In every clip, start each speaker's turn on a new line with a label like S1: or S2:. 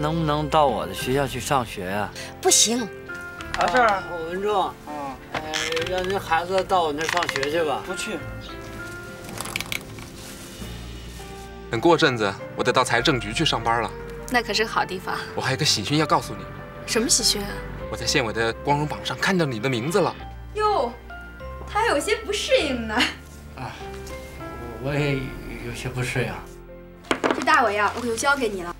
S1: 能不能到我的学校去上学啊？
S2: 不行。
S1: 啥事儿？文仲，嗯，呃，让您孩子到我那上学去吧。
S3: 不去。
S4: 等过阵子，我得到财政局去上班了。
S5: 那可是个好地方。
S4: 我还有个喜讯要告诉你。
S5: 什么喜讯啊？
S4: 我在县委的光荣榜上看到你的名字了。
S6: 哟，他还有些不适应呢。啊，
S1: 我也有些不适应。
S6: 这大伟呀，我可就交给你了。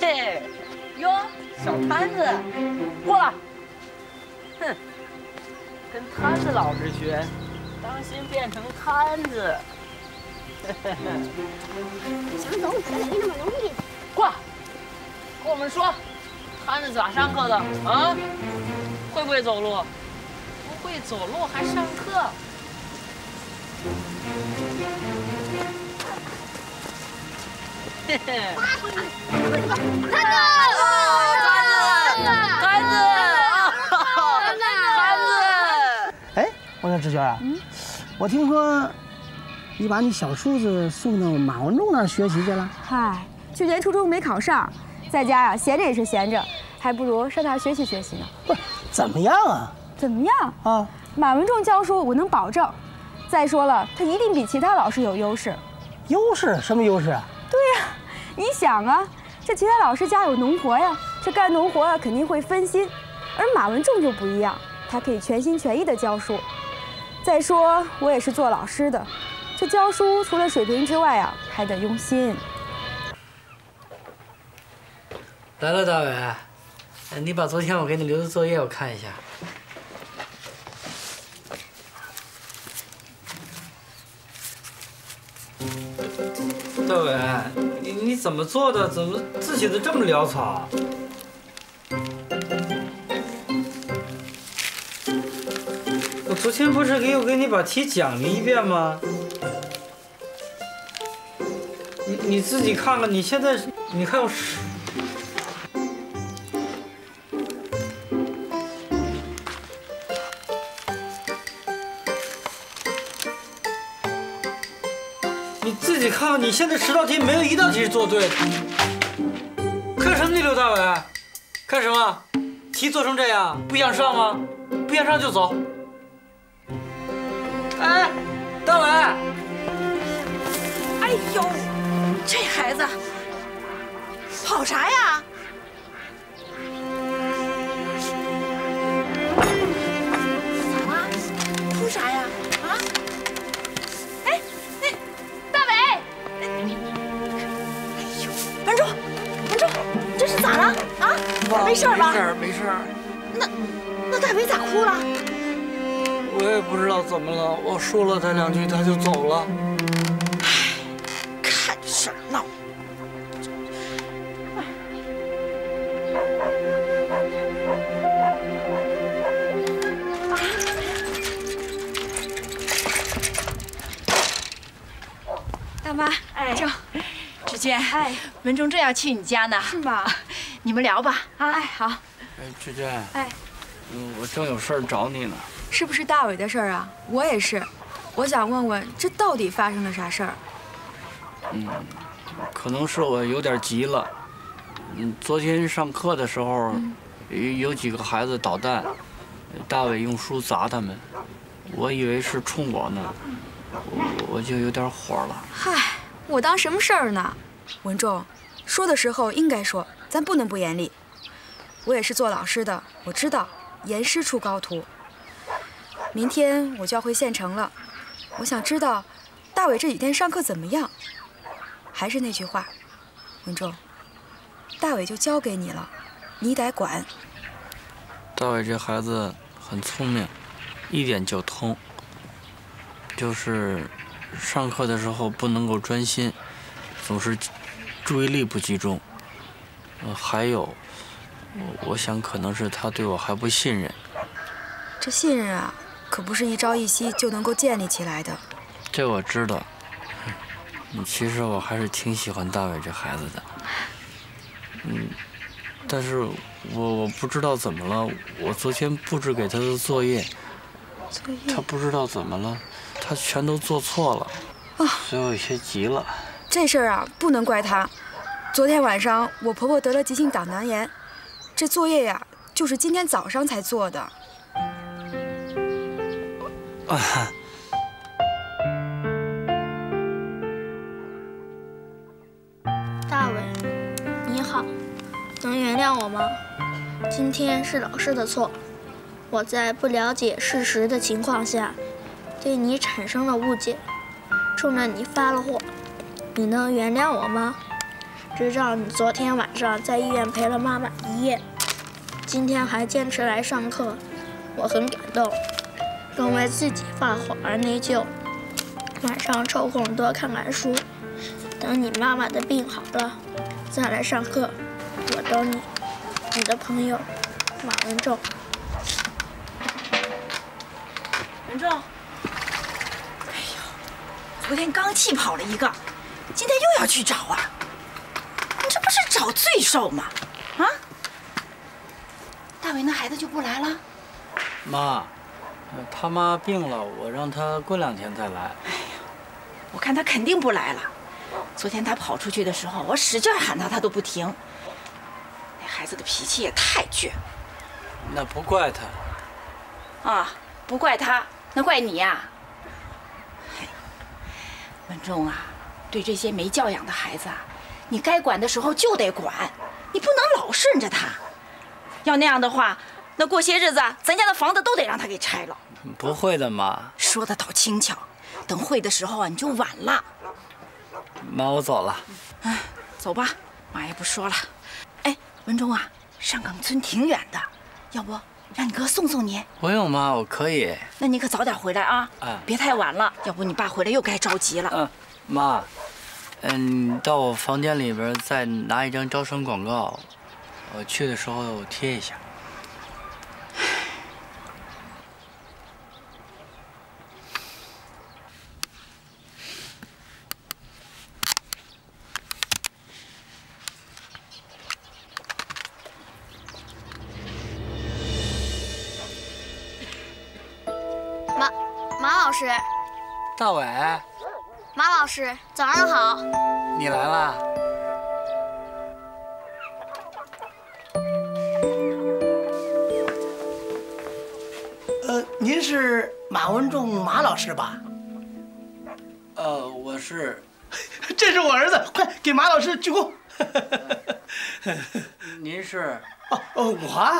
S7: 嘿，哟，小摊子，过来。哼，跟摊子老师学，当心变成摊子。
S2: 想走可没那么容易。
S7: 过来，跟我们说，摊子咋上课的啊？会不会走路？不会走路还上课？嘿嘿。
S2: 摊子，
S7: 摊子，摊子，摊子。
S3: 哎，我说志娟啊，我听说你把你小叔子送到马文仲那儿学习去了。
S6: 嗨，去年初中没考上，在家呀闲着也是闲着，还不如上他学习学习呢。
S3: 不是，怎么样啊？
S6: 怎么样
S3: 啊？
S6: 马文仲教书我能保证。再说了，他一定比其他老师有优势。
S3: 优势？什么优势啊？
S6: 对呀，你想啊，这其他老师家有农活呀，这干农活啊肯定会分心，而马文仲就不一样，他可以全心全意的教书。再说我也是做老师的，这教书除了水平之外啊，还得用心。
S1: 来了，大伟，你把昨天我给你留的作业我看一下。大伟，你你怎么做的？怎么字写的这么潦草？我昨天不是给我给你把题讲了一遍吗？你你自己看看，你现在你看我你现在十道题没有一道题是做对的。看什么呢，刘大伟？看什么？题做成这样，不想上吗？不想上就走。哎，大伟！
S2: 哎呦，这孩子跑啥呀？啊？没事吧？
S1: 没事没事。
S2: 那那大伟咋哭了？
S1: 我也不知道怎么了，我说了他两句，他就走了。
S2: 看这事儿闹。
S6: 大妈，
S8: 哎，
S6: 正，
S8: 志娟，
S6: 哎，
S8: 文忠正要去你家呢，
S6: 是吗？
S8: 你们聊吧。啊，
S6: 哎，好。
S1: 哎，志娟。
S6: 哎，
S1: 嗯，我正有事儿找你呢。
S6: 是不是大伟的事儿啊？我也是，我想问问，这到底发生了啥事儿？
S1: 嗯，可能是我有点急了。嗯，昨天上课的时候，有有几个孩子捣蛋，大伟用书砸他们，我以为是冲我呢，我我就有点火了。
S6: 嗨，我当什么事儿呢？文仲，说的时候应该说，咱不能不严厉。我也是做老师的，我知道严师出高徒。明天我就要回县城了，我想知道大伟这几天上课怎么样。还是那句话，文仲，大伟就交给你了，你得管。
S1: 大伟这孩子很聪明，一点就通。就是上课的时候不能够专心，总是注意力不集中。呃，还有，我我想可能是他对我还不信任。
S6: 这信任啊，可不是一朝一夕就能够建立起来的。
S1: 这我知道。嗯，其实我还是挺喜欢大伟这孩子的。嗯，但是我我不知道怎么了，我昨天布置给他的作业，
S6: 作业
S1: 他不知道怎么了，他全都做错了，所以我有些急了。
S6: 这事儿啊，不能怪他。昨天晚上我婆婆得了急性胆囊炎，这作业呀，就是今天早上才做的。
S9: 大伟，你好，能原谅我吗？今天是老师的错，我在不了解事实的情况下，对你产生了误解，冲着你发了火，你能原谅我吗？知道你昨天晚上在医院陪了妈妈一夜，今天还坚持来上课，我很感动，更为自己发火而内疚。晚上抽空多看看书，等你妈妈的病好了，再来上课。我等你，你的朋友马文仲。
S2: 文仲，哎呦，昨天刚气跑了一个，今天又要去找啊？找罪受嘛？啊？大伟那孩子就不来了？
S1: 妈，呃他妈病了，我让他过两天再来。
S2: 哎呀我看他肯定不来了。昨天他跑出去的时候，我使劲喊他，他都不停。那孩子的脾气也太倔
S1: 那不怪他，
S2: 啊！不怪他，那怪你呀、嘿，文仲啊，对这些没教养的孩子啊，你该管的时候就得管，你不能老顺着他。要那样的话，那过些日子啊咱家的房子都得让他给拆了。
S1: 不会的，妈。
S2: 说的倒轻巧，等会的时候啊你就晚了。
S1: 妈，我走了。
S2: 哎走吧，妈也不说了。哎，文忠啊，上岗村挺远的，要不让你哥送送你？
S1: 不用，妈，我可以。
S2: 那你可早点回来啊，
S1: 哎
S2: 别太晚了，要不你爸回来又该着急了。
S1: 嗯，妈，嗯，到我房间里边再拿一张招生广告，我去的时候贴一下。
S9: 马马老师，
S1: 大伟，
S9: 马老师，早上好。
S1: 你来啦？
S3: 呃，您是马文仲马老师吧？
S1: 呃，我是，
S3: 这是我儿子，快给马老师鞠躬。
S1: 您是？
S3: 哦哦，我啊，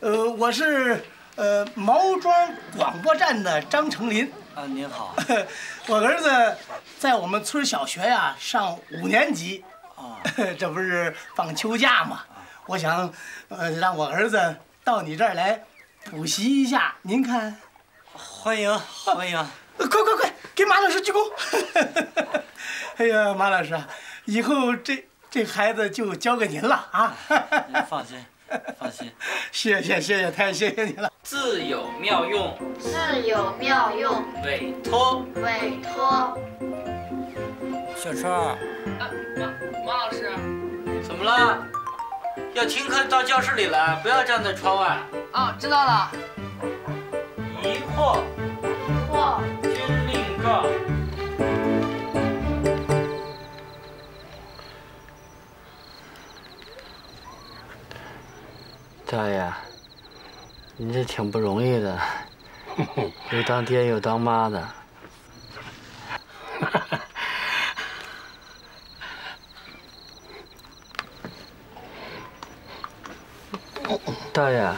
S3: 呃，我是呃毛庄广播站的张成林。
S1: 啊，您好。
S3: 我儿子在我们村小学呀上五年级，
S1: 啊，
S3: 这不是放秋假吗？我想，呃，让我儿子到你这儿来补习一下。您看，
S1: 欢迎欢迎。
S3: 呃快快快，给马老师鞠躬！哎呀，马老师啊，以后这这孩子就交给您了啊！
S1: 您放心，放心。
S3: 谢谢谢谢，太谢谢你了。
S1: 自有妙用，
S9: 自有妙用，
S1: 委托。
S9: 委托。
S1: 小春，
S7: 马马老师，
S1: 怎么了？要听课到教室里来，不要站在窗外。
S5: 哦，知道了。
S1: 疑惑
S9: 疑
S1: 惑。军令状。大爷，你这挺不容易的，又当爹又当妈的。大爷，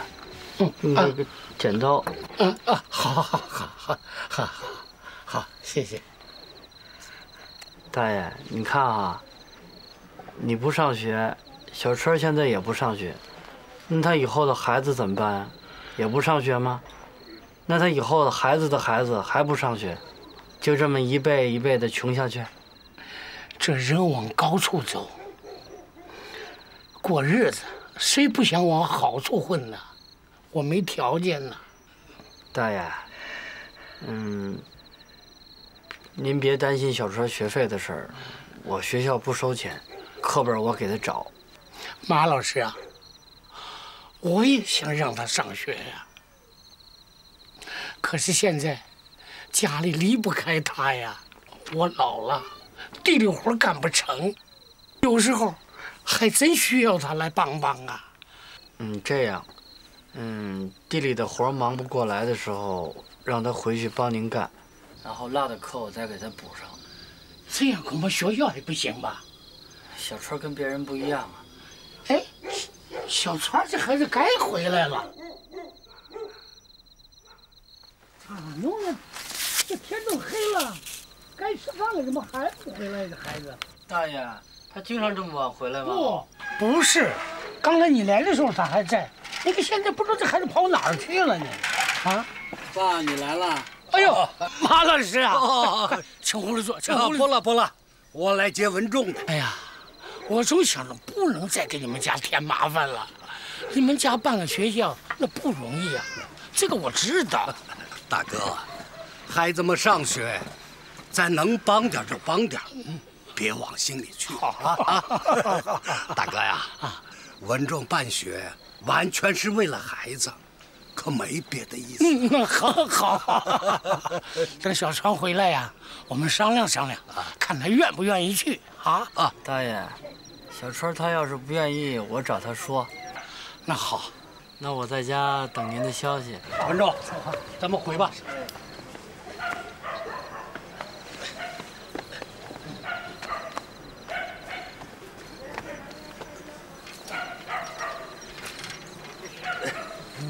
S1: 你这个剪刀。
S3: 嗯啊，好好好好好好好，谢谢。
S1: 大爷，你看啊，你不上学，小春现在也不上学。那他以后的孩子怎么办啊？也不上学吗？那他以后的孩子的孩子还不上学，就这么一辈一辈的穷下去？
S3: 这人往高处走，过日子，谁不想往好处混呢？我没条件呢。
S1: 大爷，嗯，您别担心小春学费的事儿，我学校不收钱，课本我给他找。
S3: 马老师啊，我也想让他上学呀。可是现在家里离不开他呀，我老了，地里活干不成，有时候还真需要他来帮帮啊。
S1: 嗯，这样，嗯，地里的活忙不过来的时候，让他回去帮您干，然后落的课我再给他补上。
S3: 这样恐怕学校也不行吧？
S1: 小川跟别人不一样啊。
S3: 哎，小川这孩子该回来了。咋弄呢？这天都黑了，该吃饭了，怎么还不回来？这孩子，
S1: 大爷，他经常这么晚回来吗？
S3: 不，不是，刚才你来的时候他还在。你看现在不知道这孩子跑哪儿去了呢？啊，
S1: 爸，你来了。
S3: 哎呦，马老师啊，哦请屋里坐，请屋里
S10: 不了不了，我来接文仲的。
S3: 哎呀，我总想着不能再给你们家添麻烦了。你们家办个学校那不容易啊，这个我知道。
S10: 大哥，孩子们上学，咱能帮点就帮点，别往心里去。
S3: 好啊，
S10: 大哥呀，文仲办学完全是为了孩子，可没别的意思。
S3: 嗯，好，好。等小川回来呀，我们商量商量，看他愿不愿意去啊
S1: 啊！大爷，小川他要是不愿意，我找他说。
S3: 那好。
S1: 那我在家等您的消息。
S3: 文仲，咱们回吧。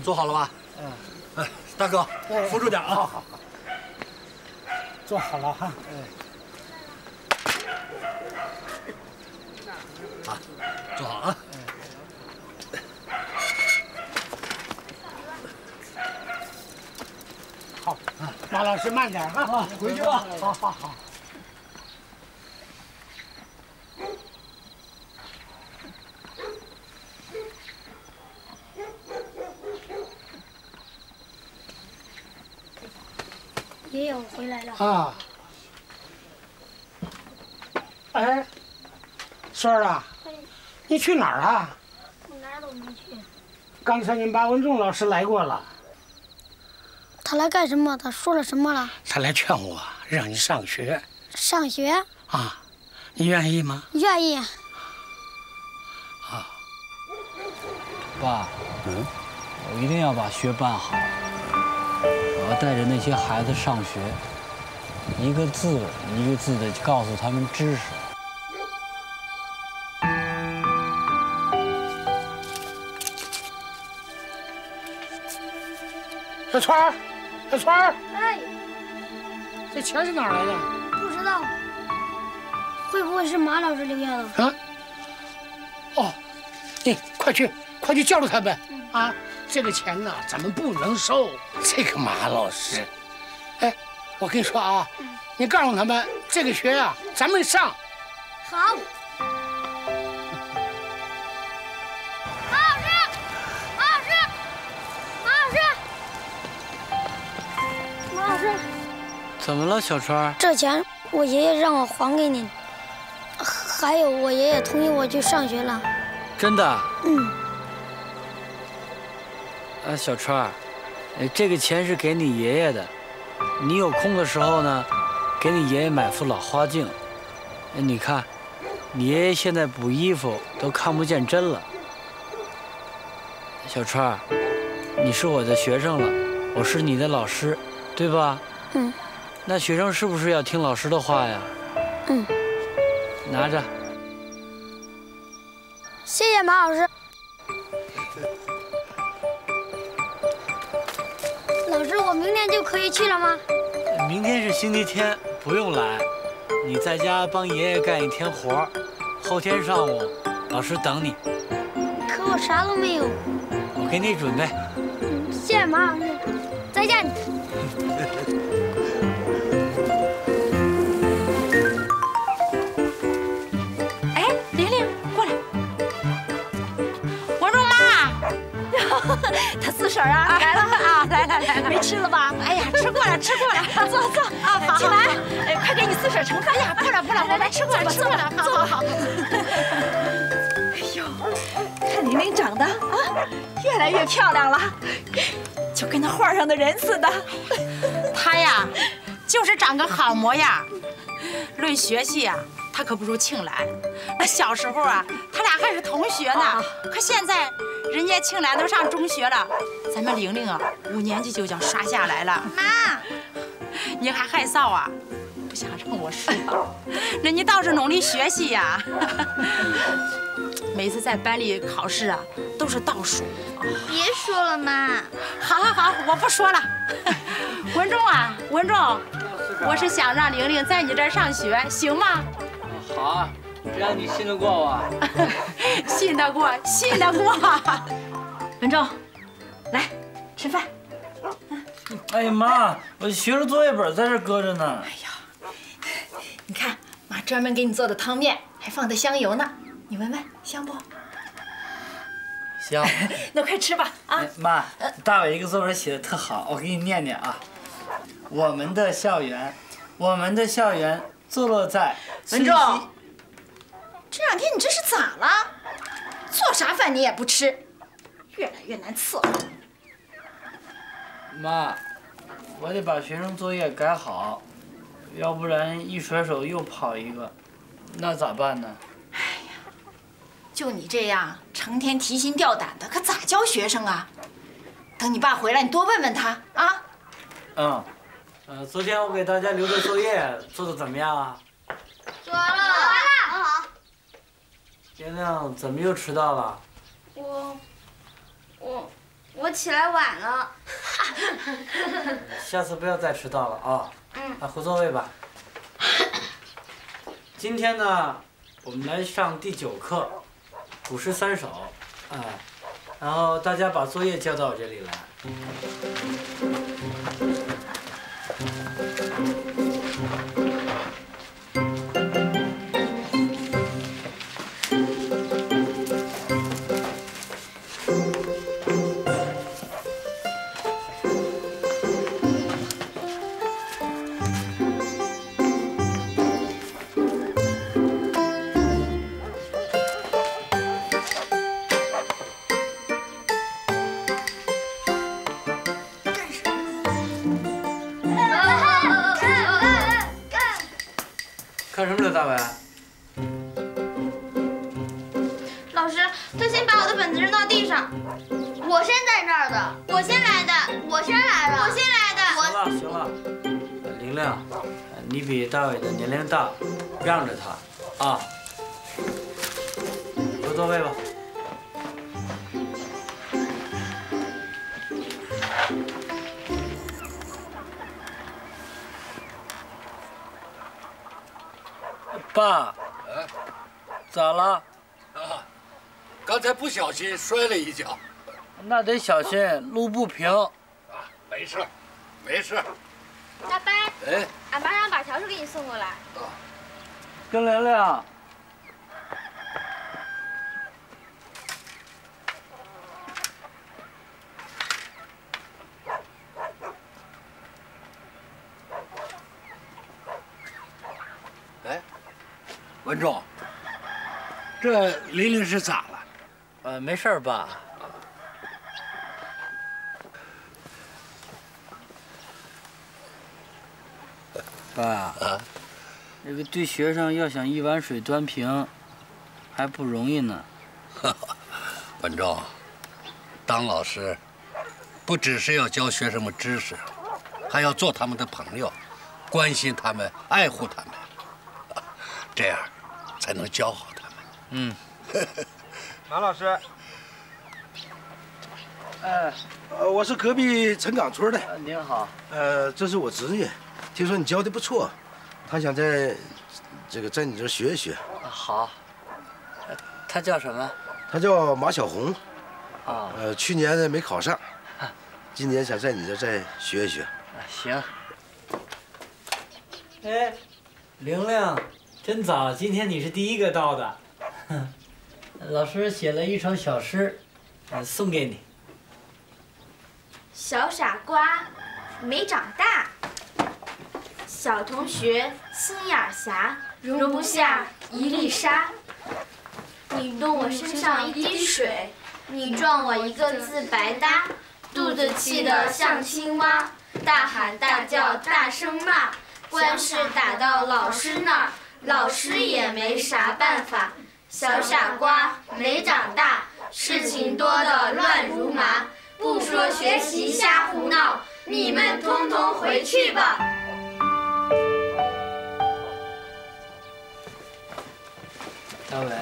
S10: 坐好了吧？嗯。哎，大哥，扶住点啊！
S3: 好好好。坐好了哈。
S10: 哎。啊，坐好啊。
S3: 好，马老师慢点啊，
S10: 回去吧。
S3: 好好好。
S11: 我回来了。
S3: 啊。哎，孙儿啊，你去哪儿啊？
S11: 我哪儿都没去。
S3: 刚才你马文仲老师来过了。
S11: 他来干什么？他说了什么了？
S3: 他来劝我让你上学。
S11: 上学？
S3: 啊，你愿意吗？
S11: 愿意。啊。
S1: 爸，嗯，我一定要把学办好。我要带着那些孩子上学，一个字一个字的告诉他们知识。
S3: 小川儿。小川儿，
S11: 哎，
S3: 这钱是哪儿来的？
S11: 不知道，会不会是马老师留下的？
S3: 啊？哦，你快去，快去叫住他们啊！这个钱呢，咱们不能收。这个马老师，哎，我跟你说啊，你告诉他们，这个学啊，咱们上。
S11: 好。
S1: 怎么了，小川？
S11: 这钱我爷爷让我还给你，还有我爷爷同意我去上学了。
S1: 真的？
S11: 嗯。
S1: 啊，小川，这个钱是给你爷爷的，你有空的时候呢，给你爷爷买副老花镜。你看，你爷爷现在补衣服都看不见针了。小川，你是我的学生了，我是你的老师，对吧？
S11: 嗯。
S1: 那学生是不是要听老师的话呀？
S11: 嗯，
S1: 拿着。
S11: 谢谢马老师。老师，我明天就可以去了吗？
S1: 明天是星期天，不用来。你在家帮爷爷干一天活，后天上午老师等你。
S11: 可我啥都没有。
S1: 我给你准备。
S11: 谢谢马老师，再见。
S2: 他四婶啊，来了啊，来来来，
S8: 没吃了吧？
S2: 哎呀，吃过了，吃过了，坐坐啊，好，进来，哎，快给你四婶盛饭呀，不了不了，来来吃过了，吃过了，坐好。哎呦，看
S12: 玲玲长得啊，越来越漂亮了，就跟那画上的人似的。
S8: 她呀，就是长个好模样。论学习呀，她可不如庆兰。那小时候啊，他俩还是同学呢。可现在，人家庆兰都上中学了，咱们玲玲啊，五年级就叫刷下来了。
S13: 妈，
S8: 你还害臊啊？不想让我说，那你倒是努力学习呀。每次在班里考试啊，都是倒数。
S13: 别说了，妈。
S8: 好，好，好，我不说了。文仲啊，文仲，我是想让玲玲在你这儿上学，行吗？
S11: 好啊，只要你信得过我。
S8: 信得过，信得过。
S12: 文忠，来吃饭。
S1: 哎呀妈，我学生作业本在这搁着呢。哎呀，
S12: 你看，妈专门给你做的汤面，还放的香油呢。你闻闻，香不？
S1: 香。
S12: 那快吃吧啊！
S1: 妈，大伟一个作文写的特好，我给你念念啊。我们的校园，我们的校园坐落在
S12: 文忠，这两天你这是咋了？做啥饭你也不吃，越来越难伺候。
S1: 妈，我得把学生作业改好，要不然一甩手又跑一个，那咋办呢？
S12: 哎呀，就你这样成天提心吊胆的，可咋教学生啊？等你爸回来，你多问问他啊。
S1: 嗯，呃，昨天我给大家留的作业做的怎么样啊？
S13: 做完了。做完了。好。
S1: 玲玲怎么又迟到了？
S13: 我，我。我起来晚了，
S1: 下次不要再迟到了啊！嗯，啊回座位吧。今天呢，我们来上第九课《古诗三首》，啊，然后大家把作业交到我这里来。
S13: 上。我先在这儿的，我先来的，我先来的，我先来的。
S1: 行了行了，玲玲，你比大伟的年龄大，让着他啊。回座位吧。爸，咋了？
S10: 啊，刚才不小心摔了一跤。
S1: 那得小心，路不平。啊，
S10: 没事，没事。
S13: 大伯，
S10: 哎，
S13: 俺马上把笤帚给你送过来。啊，
S1: 跟玲玲。
S10: 文忠，这玲玲是咋了？
S1: 呃，没事爸。爸啊，这个对学生要想一碗水端平，还不容易呢。
S10: 文忠，当老师，不只是要教学生们知识，还要做他们的朋友，关心他们，爱护他们，这样。才能教好他们。
S1: 嗯，
S14: 马老师，
S1: 哎，
S14: 呃，我是隔壁陈岗村的。
S1: 您好。
S14: 呃，这是我侄女，听说你教的不错，她想在，这个在你这学一学。
S1: 好。她叫什么？
S14: 她叫马小红。
S1: 啊。
S14: 呃，去年没考上，今年想在你这再学一学。
S1: 行。哎，玲玲。真早，今天你是第一个到的。老师写了一首小诗，送给你。
S13: 小傻瓜，没长大；小同学，心眼狭，容不下一粒沙。你弄我身上一滴水，你撞我一个字白搭，肚子气得像青蛙，大喊大叫大声骂，官司打到老师那儿，老师也没啥办法。小傻瓜没长大，事情多得乱如麻，不说学习瞎胡闹，你们通通回去吧。
S1: 大伟，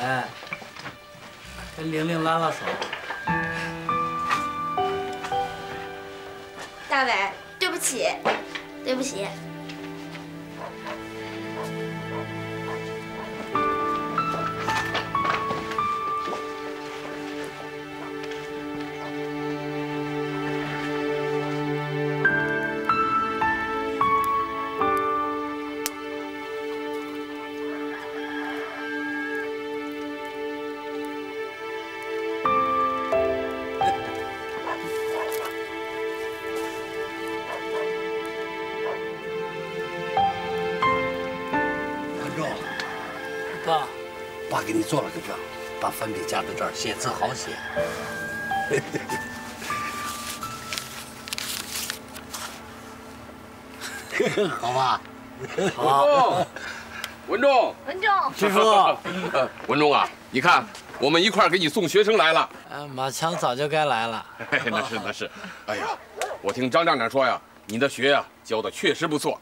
S1: 跟玲玲拉拉手。
S13: 大伟，对不起，对不起。
S10: 你做了个表，把粉笔夹在这儿，写字好写。好吧？
S15: 好。文仲，
S16: 文仲，
S1: 师傅，
S15: 呃，文仲啊，你看，我们一块儿给你送学生来了。
S1: 啊，马强早就该来了。
S15: 嘿嘿那是那是。哎呀，我听张站长说呀，你的学呀教的确实不错。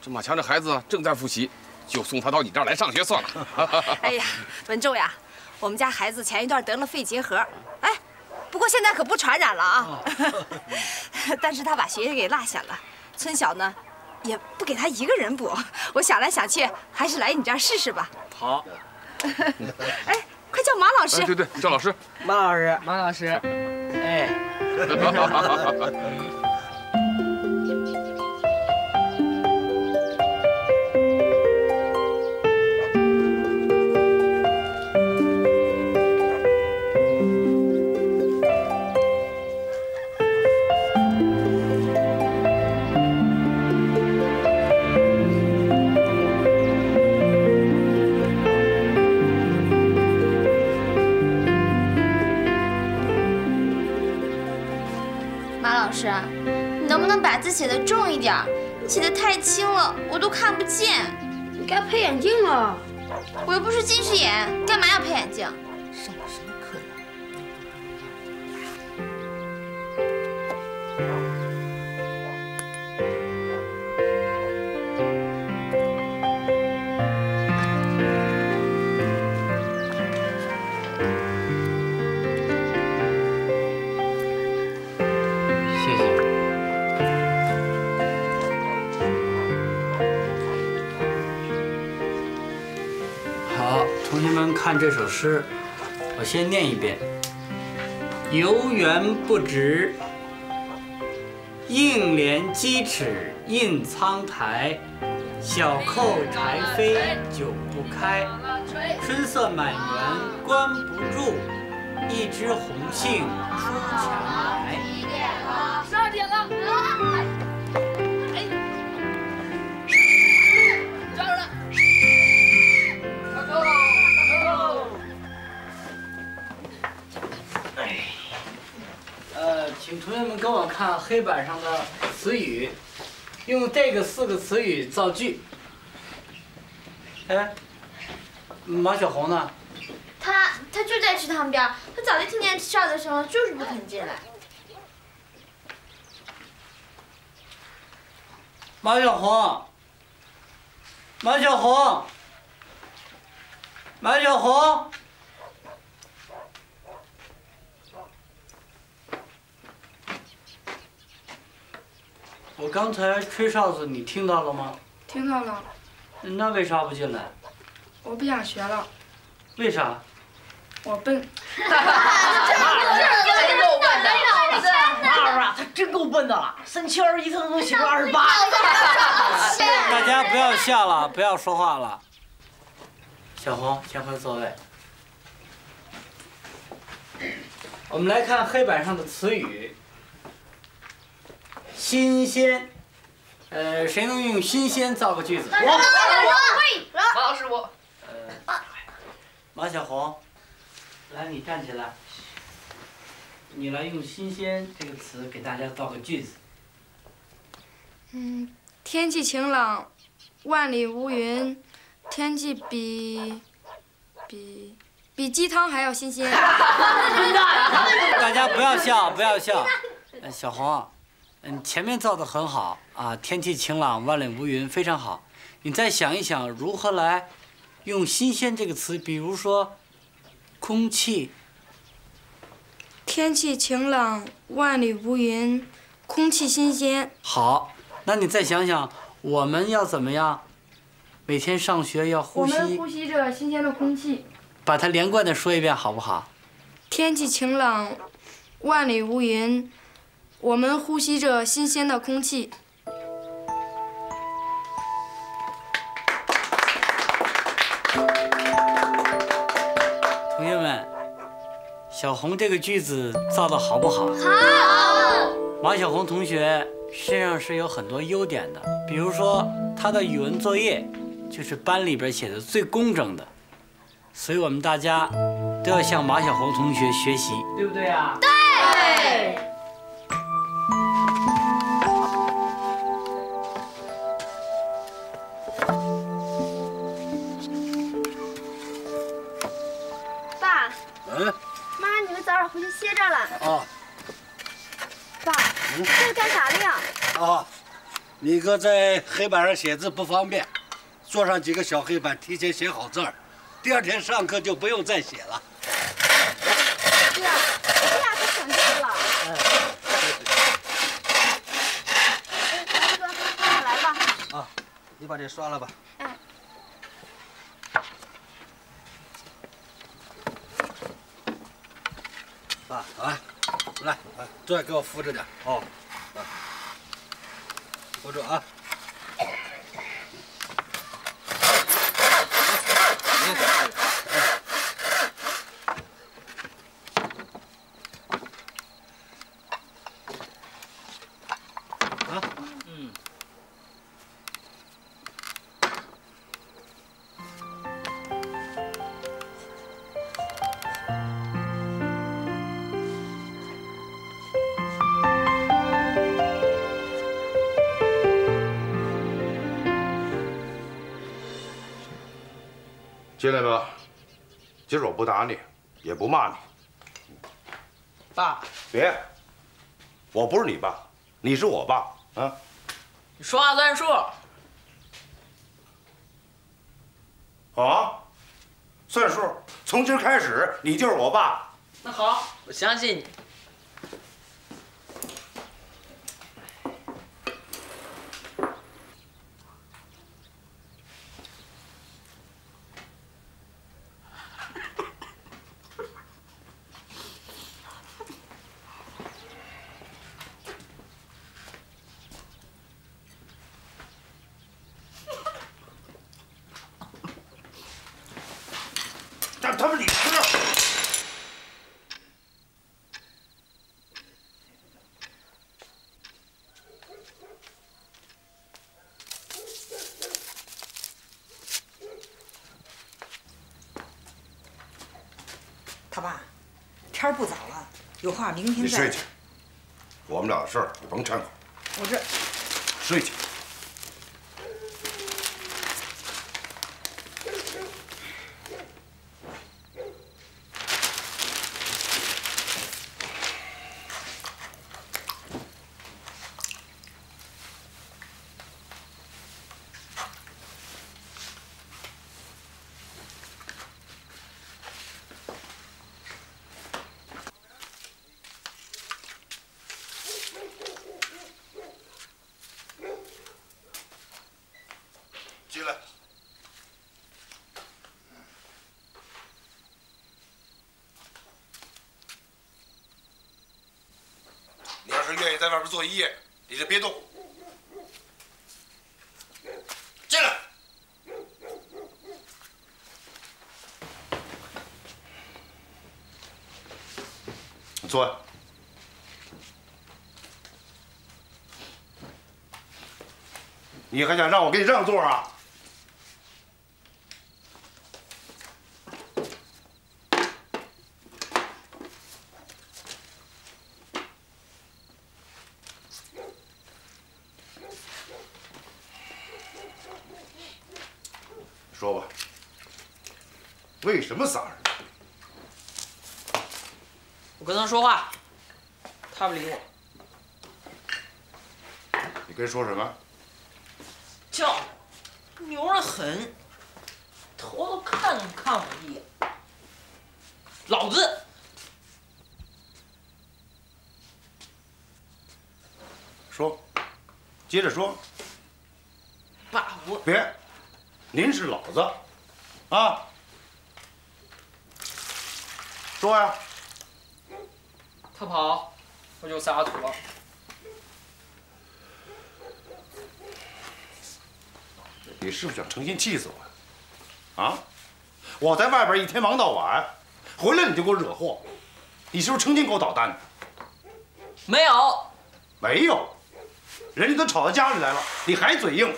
S15: 这马强这孩子正在复习，就送他到你这儿来上学算了。
S8: 哎呀，文仲呀，我们家孩子前一段得了肺结核，哎，不过现在可不传染了啊。但是他把学业给落下了，村小呢，也不给他一个人补。我想来想去，还是来你这儿试试吧。
S1: 好。
S8: 哎，快叫马老师。
S15: 哎，对对，叫老师。
S7: 马老师，马老师。哎。
S13: 写的太轻了，我都看不见。你该配眼镜了。我又不是近视眼，干嘛要配眼镜？
S1: 看这首诗，我先念一遍：游园不值，应怜屐齿印苍苔。小扣柴扉久不开，春色满园关不住，一枝红杏出墙来请同学们跟我看黑板上的词语，用这个四个词语造句。哎，马小红呢？
S13: 他他就在池塘边，他早就听见哨子声了，就是不肯进来。
S1: 马小红，马小红，马小红，我刚才吹哨子，你听到了吗？
S17: 听到了，
S1: 那为啥不进来？
S17: 我不想学了，
S1: 为啥？
S17: 我笨。
S7: 真够笨的，马老师啊，他真够笨的了，三七二十一他都能写出二十八。
S1: 大家不要笑了，不要说话了。小红，先回座位。我们来看黑板上的词语。新鲜，呃，谁能用新鲜造个句子？
S7: 我，我，马老师我。
S1: 呃马小红，来，你站起来。你来用“新鲜”这个词给大家造个句子。
S17: 嗯，天气晴朗，万里无云，天气比比比鸡汤还要新鲜。
S1: 大家不要笑，不要笑。呃小红，嗯，前面造的很好啊，天气晴朗，万里无云，非常好。你再想一想，如何来用“新鲜”这个词？比如说，空气。
S17: 天气晴朗，万里无云，空气新鲜。
S1: 好，那你再想想，我们要怎么样？每天上学要呼
S17: 我们
S1: 吸，
S17: 呼吸着新鲜的空气。
S1: 把它连贯的说一遍，好不好？
S17: 天气晴朗，万里无云，我们呼吸着新鲜的空气。
S1: 同学们，小红这个句子造的好不好？
S13: 好。
S1: 马小红同学身上是有很多优点的，比如说她的语文作业就是班里边写的最工整的，所以我们大家都要向马小红同学学习，对不对啊？
S13: 对。
S16: 你们早点回去歇着了。
S10: 啊
S16: 爸，这是干啥的呀？
S10: 啊，你哥在黑板上写字不方便，做上几个小黑板，提前写好字儿，第二天上课就不用再写了。
S16: 哥，这俩可省劲儿了。来吧。
S14: 啊，你把这刷了吧。
S16: 哎。
S10: 啊啊，来，对，给我扶着点好，啊，扶住。啊，
S18: 进来吧，今儿我不打你，也不骂你。
S7: 爸，
S18: 别，我不是你爸，你是我爸啊。
S7: 你说话算数。
S18: 好，算数。从今儿开始，你就是我爸。
S7: 那好，我相信你。
S18: 让他们你吃。
S19: 他爸，天儿不早了，有话明天再。
S18: 你睡去，我们俩的事儿你甭掺和。
S19: 我这
S18: 睡去。在外边坐一夜，你就别动。进来。坐。你还想让我给你让座啊？说吧，为什么撒人？
S7: 我跟他说话，他不理我，
S18: 你跟说什么？
S7: 叫牛的很，头都看都看我一眼。老子
S18: 说，接着说。
S7: 爸，我
S18: 别，您是老子，啊，说呀。
S7: 他跑，我就撒土。
S18: 你是不是想成心气死我？啊！我在外边一天忙到晚，回来你就给我惹祸，你是不是成心给我捣蛋？
S7: 没有，
S18: 没有，人家都吵到家里来了，你还嘴硬？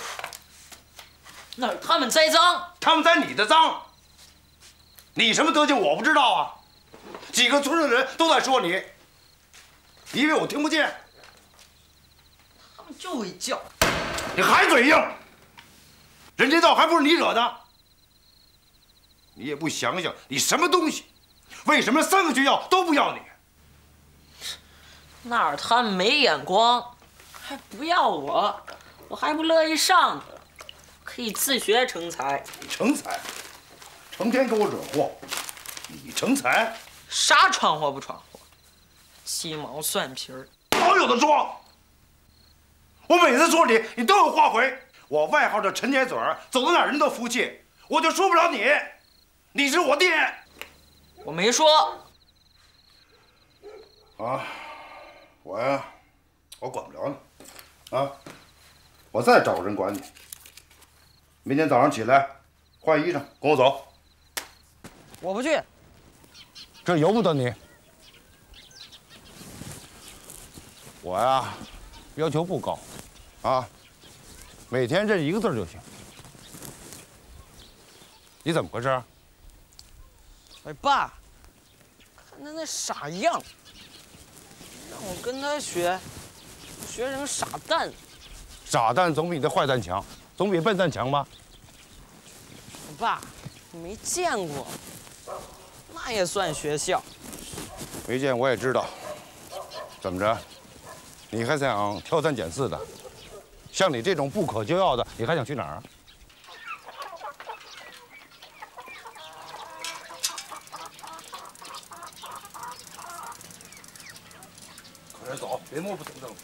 S7: 那是他们栽赃，
S18: 他们栽你的赃。你什么德行我不知道啊？几个村的人都在说你，你以为我听不见？
S7: 他们就会叫。
S18: 你还嘴硬？人家闹还不是你惹的？你也不想想，你什么东西？为什么三个学校都不要你？
S7: 那儿他们没眼光，还不要我，我还不乐意上呢。可以自学成才。
S18: 你成才？成天给我惹祸。你成才？
S7: 啥闯祸不闯祸？鸡毛蒜皮儿，
S18: 老有的说。我每次说你，你都有话回。我外号叫陈铁嘴儿，走到哪儿人都服气。我就说不了你，你是我爹。
S7: 我没说。
S18: 啊，我呀，我管不了你。啊，我再找个人管你。明天早上起来，换衣裳，跟我走。
S7: 我不去。
S18: 这由不得你。我呀，要求不高，啊，每天认一个字就行。你怎么回事？
S7: 哎，爸，看他那傻样，让我跟他学，学成傻蛋。
S18: 傻蛋总比你的坏蛋强，总比笨蛋强吧？
S7: 爸，你没见过，那也算学校。
S18: 没见我也知道。怎么着？你还想挑三拣四的？像你这种不可救药的，你还想去哪儿？快点走，别磨不成正比。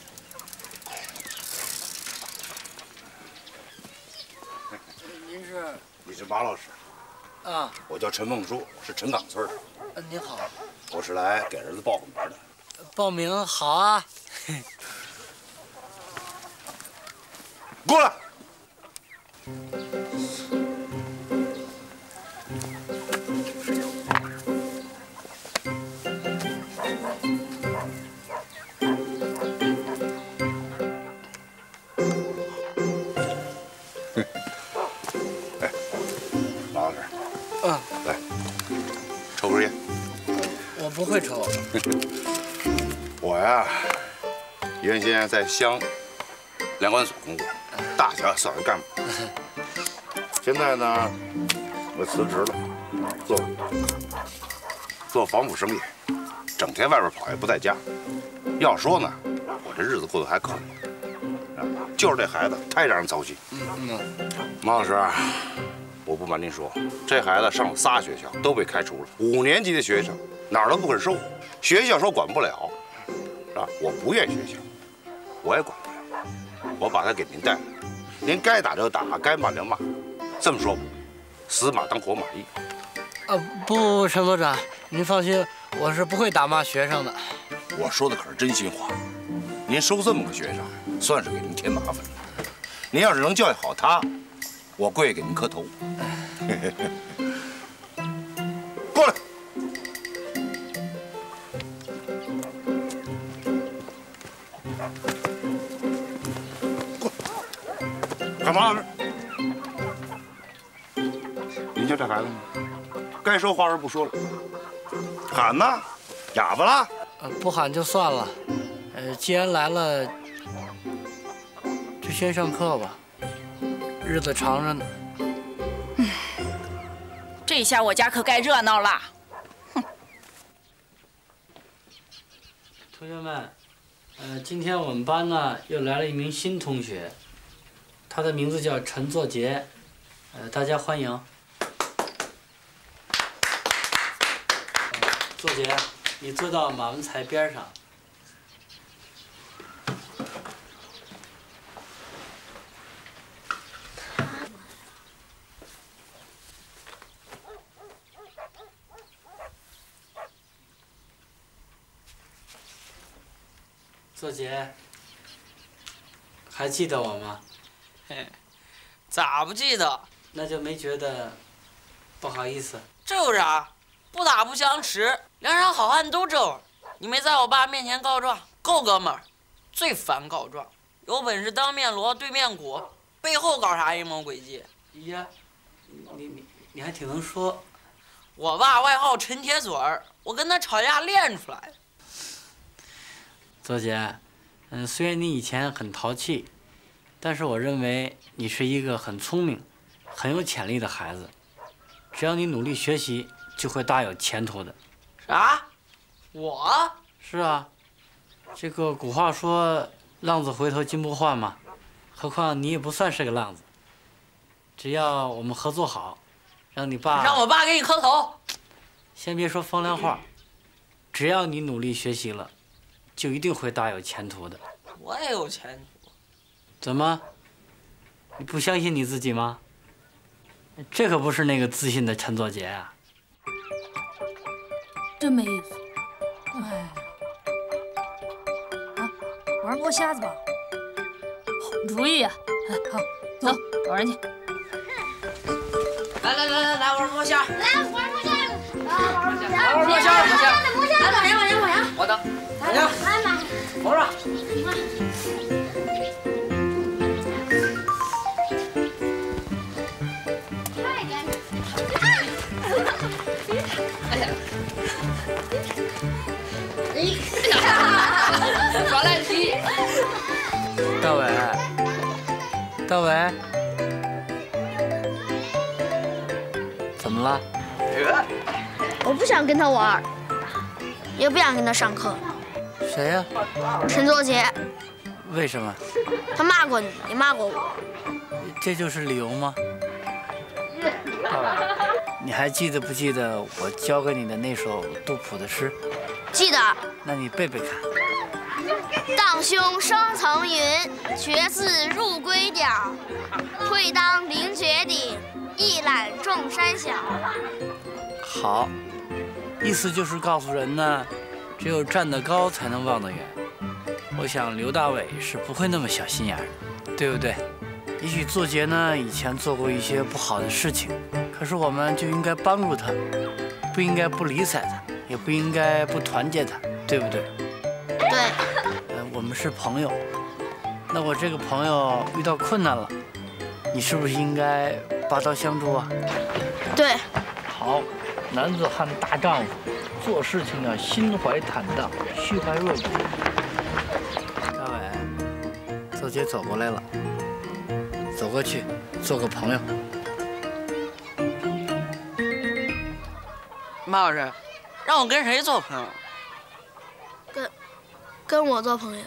S1: 您是？
S18: 你是马老师。
S1: 啊。
S18: 我叫陈梦书，是陈岗村的。
S1: 嗯，您好。
S18: 我是来给儿子报个名的。
S1: 报名好啊。
S18: 过来。乡粮管所工作，大小小的干部。现在呢，我辞职了，做做防腐生意，整天外边跑也不在家。要说呢，我这日子过得还可以，啊，就是这孩子太让人操心。
S1: 嗯嗯。
S18: 马老师，我不瞒您说，这孩子上了仨学校都被开除了，五年级的学生哪儿都不肯收，学校说管不了。啊，我不愿学校，我也管不了。我把他给您带来，您该打就打，该骂就骂。这么说吧，死马当活马医。
S1: 啊，不，陈所长，您放心，我是不会打骂学生的。
S18: 我说的可是真心话。您收这么个学生，算是给您添麻烦了。您要是能教育好他，我跪给您磕头。干嘛？您瞧这孩子，该说话时不说了，喊呢，哑巴了。
S1: 呃，不喊就算了。呃，既然来了，就先上课吧，日子长着呢。
S12: 这下我家可该热闹了。
S1: 同学们，呃，今天我们班呢又来了一名新同学，他的名字叫陈作杰，呃，大家欢迎。作杰，你坐到马文才边上。作杰，还记得我吗？
S7: 嘿，咋不记得？
S1: 那就没觉得不好意思。
S7: 这有啥？不打不相识，梁山好汉都这味儿。你没在我爸面前告状，够哥们儿。最烦告状，有本事当面锣对面鼓，背后搞啥阴谋诡计？
S1: 呀，你你你还挺能说。
S7: 我爸外号陈铁嘴儿，我跟他吵架练出来的。
S1: 左姐，嗯，虽然你以前很淘气，但是我认为你是一个很聪明、很有潜力的孩子。只要你努力学习，就会大有前途的。
S7: 啥？我？
S1: 是啊，这个古话说“浪子回头金不换”嘛，何况你也不算是个浪子。只要我们合作好，让你爸
S7: 让我爸给你磕头。
S1: 先别说风凉话，只要你努力学习了。就一定会大有前途的。
S7: 我也有前途。
S1: 怎么？你不相信你自己吗？这可不是那个自信的陈作杰啊！
S5: 真没意思。哎，啊，玩摸瞎子吧？好主意啊！好，走，找人去。
S7: 来来来来来，玩摸虾。
S16: 来玩摸虾。
S7: 来玩摸虾，摸虾。
S16: 来，往阳，往阳，往阳。
S7: 我等。
S16: 来来来，
S7: 瞅瞅。耍赖皮。
S1: 大伟，大伟，怎么了？
S13: 我不想跟他玩，也不想跟他上课。
S1: 谁呀？
S13: 陈作杰。
S1: 为什么？
S13: 他骂过你，也骂过我。
S1: 这就是理由吗？大伟，你还记得不记得我教给你的那首杜甫的诗？
S13: 记得。
S1: 那你背背看。
S13: 荡胸生层云，决眦入归鸟。会当凌绝顶，一览众山小。
S1: 好，意思就是告诉人呢，只有站得高才能望得远。我想刘大伟是不会那么小心眼的，对不对？也许作杰呢以前做过一些不好的事情，可是我们就应该帮助他，不应该不理睬他，也不应该不团结他，对不对？
S13: 对。
S1: 呃，我们是朋友，那我这个朋友遇到困难了，你是不是应该拔刀相助啊？
S13: 对。
S1: 好，男子汉大丈夫，做事情要心怀坦荡，虚怀若谷。大伟，作杰走过来了，走过去，做个朋友。
S7: 马老师，让我跟谁做朋友？
S13: 跟，跟我做朋友。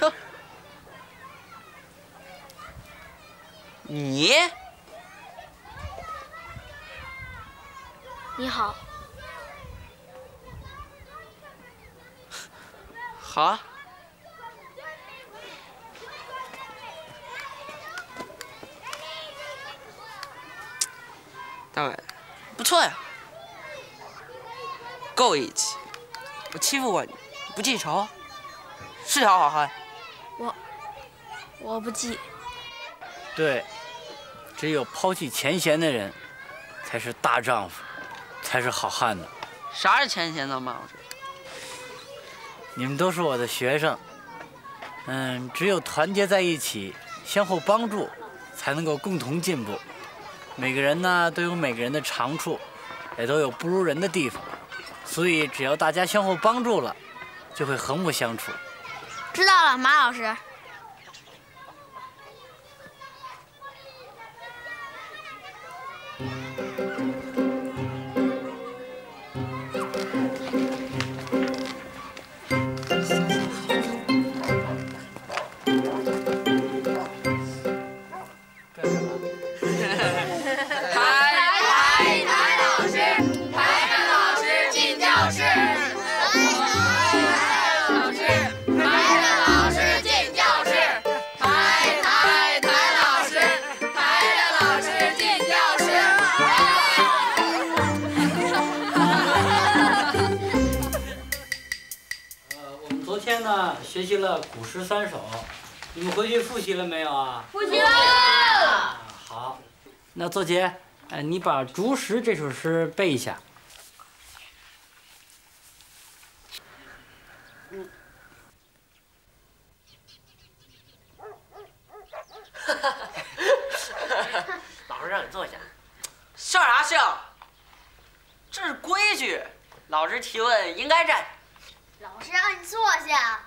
S7: 哼，你？
S13: 你好。
S7: 好。大伟，不错呀，够义气。我欺负过你，不记仇，是条好汉。
S13: 我，我不记。
S1: 对，只有抛弃前嫌的人，才是大丈夫，才是好汉呢。
S7: 啥是前嫌呢，马老师？
S1: 你们都是我的学生，嗯，只有团结在一起，相互帮助，才能够共同进步。每个人呢都有每个人的长处，也都有不如人的地方，所以只要大家相互帮助了，就会和睦相处。
S13: 知道了，马老师。
S1: 习了古诗三首，你们回去复习了没有啊？
S16: 复习了。
S1: 好，那作杰，呃，你把《竹石》这首诗背一下。
S7: 老师让你坐下，笑啥笑？这是规矩，老师提问应该站。
S16: 老师让你坐下。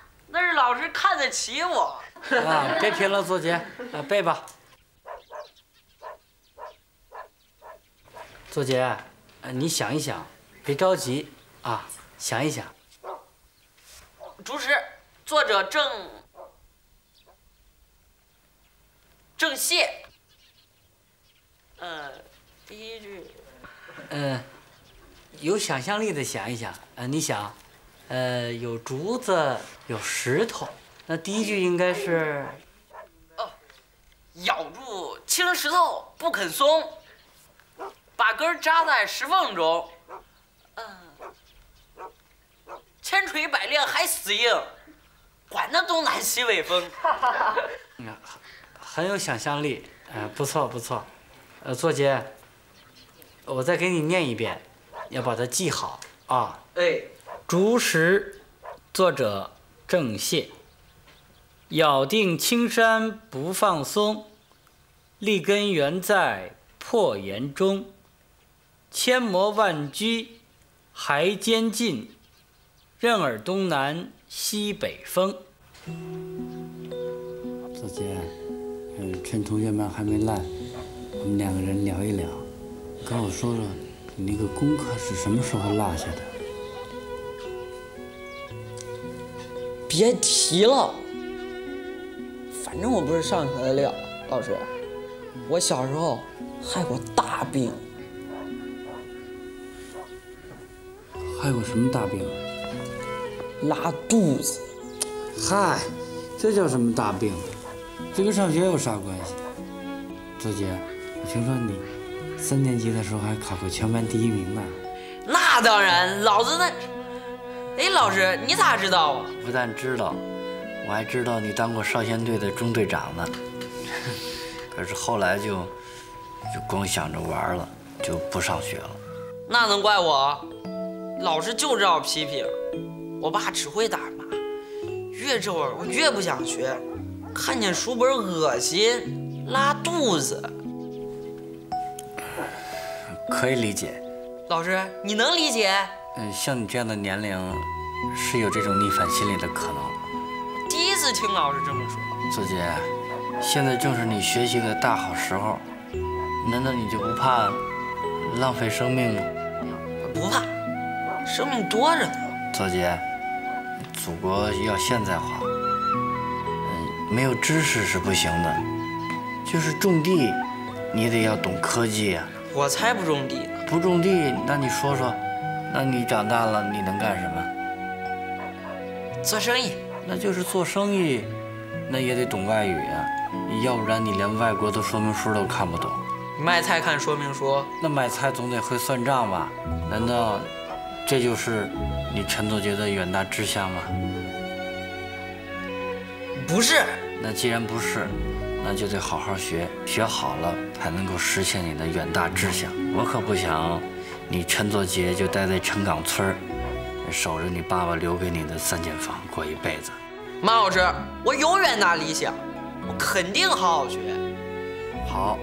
S7: 看得起我。
S1: 啊，别贫了，作杰，啊，背吧。作杰，呃，你想一想，别着急啊，想一想。
S7: 主持，作者郑郑燮。呃，第一句。
S1: 嗯，有想象力的想一想，呃，你想，呃，有竹子，有石头，那第一句应该是，哦
S7: 咬住青石头不肯松，把根扎在石缝中，嗯，千锤百炼还死硬，管那东南西北风。
S1: 嗯，很有想象力，呃，不错不错，呃，作杰，我再给你念一遍，要把它记好。啊。
S7: 哎，《
S1: 竹石》，作者郑燮。咬定青山不放松，立根原在破岩中。千磨万击还坚劲，任尔东南西北风。子杰，嗯，趁同学们还没来，我们两个人聊一聊。跟我说说，你那个功课是什么时候落下的？
S7: 别提了，反正我不是上学的料，老师。我小时候害过大病，
S1: 害过什么大病？
S7: 拉肚子。
S1: 嗨，这叫什么大病？这跟上学有啥关系？周杰，我听说你三年级的时候还考过全班第一名呢。
S7: 那当然，老子那……哎，老师，你咋知道啊？
S1: 不但知道，我还知道你当过少先队的中队长呢。可是后来就就光想着玩了，就不上学了。
S7: 那能怪我？老师就知道批评，我爸只会打骂。越这会儿我越不想学，看见书本恶心，拉肚子。
S1: 可以理解。
S7: 老师，你能理解？
S1: 嗯，像你这样的年龄，是有这种逆反心理的可能。
S7: 第一次听老师这么说。
S1: 子杰，现在正是你学习的大好时候，难道你就不怕浪费生命吗？
S7: 不怕，生命多着呢。
S1: 子杰，祖国要现代化，嗯，没有知识是不行的。就是种地，你也得要懂科技呀。
S7: 我才不种地呢。
S1: 不种地，那你说说，那你长大了你能干什么？
S7: 做生意。
S1: 那就是做生意，那也得懂外语啊，要不然你连外国的说明书都看不懂。
S7: 卖菜看说明书，
S1: 那买菜总得会算账吧？难道这就是你陈作杰的远大志向吗？
S7: 不是。
S1: 那既然不是，那就得好好学，学好了才能够实现你的远大志向。我可不想你陈作杰就待在陈岗村儿，守着你爸爸留给你的三间房过一辈子。
S7: 马老师，我有远大理想，我肯定好好学。
S1: 好。